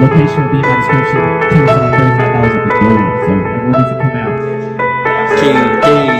location will be in my description. Tickets are $35 at the door, so everyone needs to come out. King, King